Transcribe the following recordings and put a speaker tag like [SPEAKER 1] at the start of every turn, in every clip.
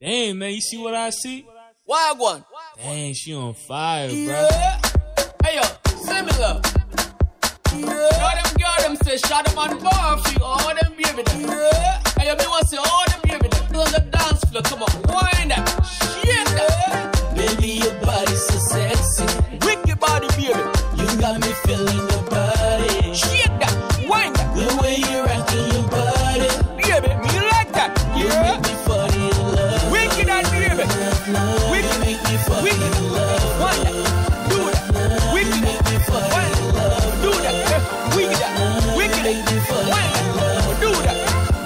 [SPEAKER 1] Damn, man, you see what I see?
[SPEAKER 2] Wild one.
[SPEAKER 1] Dang, she on fire, bro.
[SPEAKER 2] Hey yo, similar. Yeah. All them girl them say shot them on bar
[SPEAKER 3] love.
[SPEAKER 2] Wicked.
[SPEAKER 3] You make me
[SPEAKER 2] Wicked.
[SPEAKER 3] in love.
[SPEAKER 2] Do that. Wicked.
[SPEAKER 3] Make me fall in love.
[SPEAKER 2] Do that. That. Wicked.
[SPEAKER 3] Make me fall in love.
[SPEAKER 2] Do that.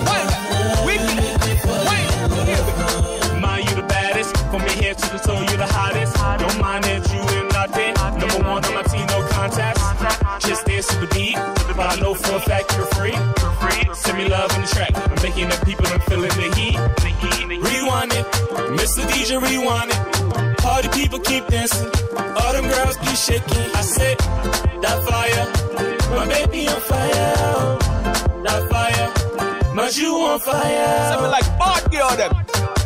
[SPEAKER 2] Wind that. Wicked.
[SPEAKER 3] Make me fall
[SPEAKER 2] that. Baby.
[SPEAKER 4] Mind you the baddest, from your to the toe you the hottest. Don't mind that you in nothing. Number one on my team, no contest. Just beat, but I know for a fact you're free. Sammie Love in the track, I'm making the people I'm feeling the heat. Rewind it, Mr. DJ, rewind it. Party people keep dancing, all them girls be shaking. I said that fire, my baby on fire. That fire, my you on fire.
[SPEAKER 2] Something like bad girl them.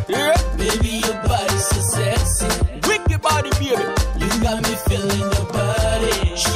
[SPEAKER 2] Yeah.
[SPEAKER 3] Baby, your body so sexy.
[SPEAKER 2] Wicked body, baby.
[SPEAKER 3] You got me feeling your body.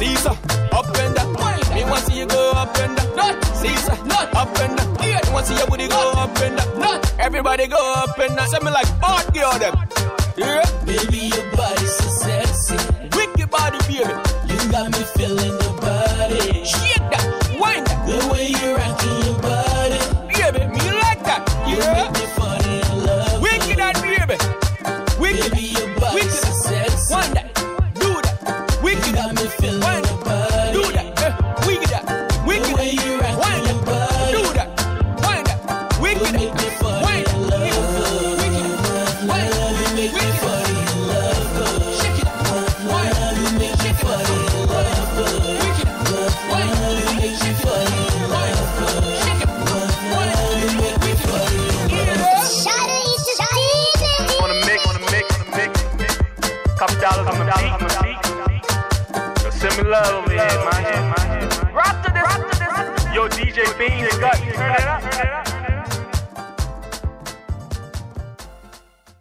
[SPEAKER 2] Caesar, up and down. Me want see you go up and down. Caesar, up and down. Me want see your booty go up and down. Everybody go up and down. Say me like hot girl them. Yeah.
[SPEAKER 3] Baby, your body so sexy.
[SPEAKER 2] Wicked body, baby.
[SPEAKER 3] You got me feeling your body.
[SPEAKER 2] Shake that, wind that,
[SPEAKER 3] The way you're rocking your body.
[SPEAKER 2] baby. Me like that.
[SPEAKER 3] You
[SPEAKER 2] Yeah.
[SPEAKER 3] make me fall in love.
[SPEAKER 2] Wicked that, baby. Wicked.
[SPEAKER 3] Baby, your body
[SPEAKER 2] Wicked.
[SPEAKER 3] so sexy.
[SPEAKER 2] Wind that, do that.
[SPEAKER 3] You
[SPEAKER 2] Wicked.
[SPEAKER 3] got me feeling
[SPEAKER 4] Yo, DJ Bean, you got, turn it up.